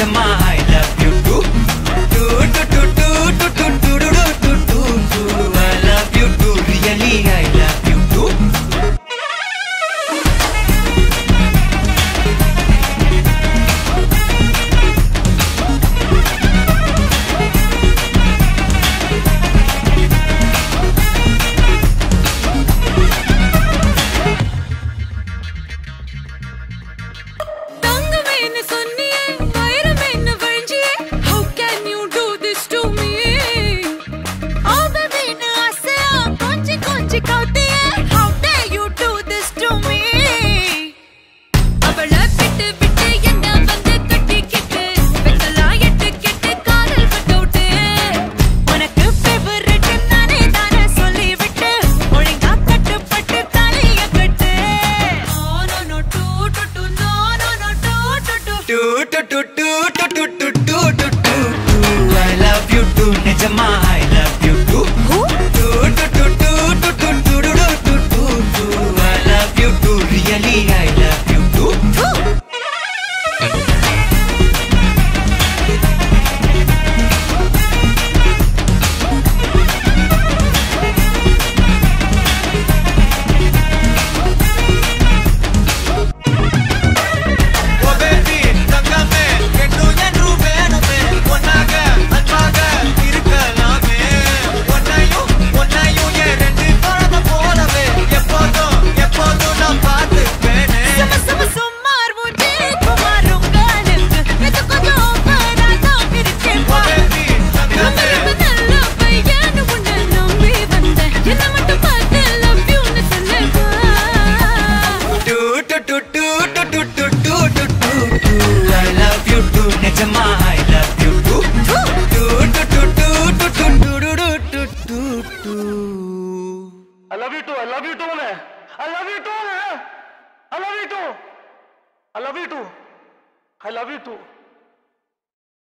जमाए do do do do do do do do do I love you too Nijama I love you too Do do do do do do do do do do do I love you too Really I love you too too I love you too I love you too मैं I love you too I love you too I love you too I love you too